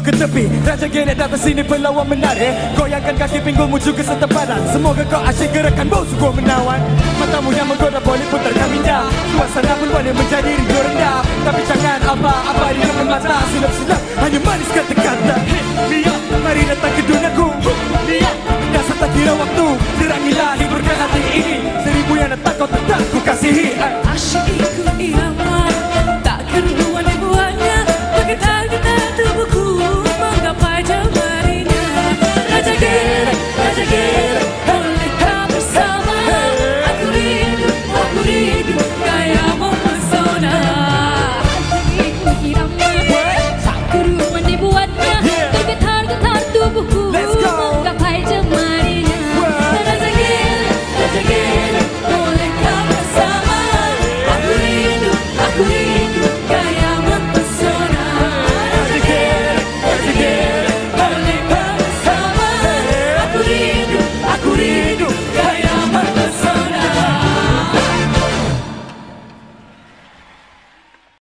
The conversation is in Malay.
Semua ke tepi Raja genet datang sini pelawan menarik Goyangkan kaki pinggulmu juga setepadan Semoga kau asyik gerakan bau suku menawan. Matamu yang menggoda boleh putarkan minda Suasana pun boleh menjadi rindu rendah. Tapi jangan apa-apa di depan mata. Silap-silap hanya manis kata-kata. Hey, Mia, mari datang ke duniaku Mia, dasar tak kira waktu. Terangilah hiburkan hati ini. Seribu yang datang kau tetap ku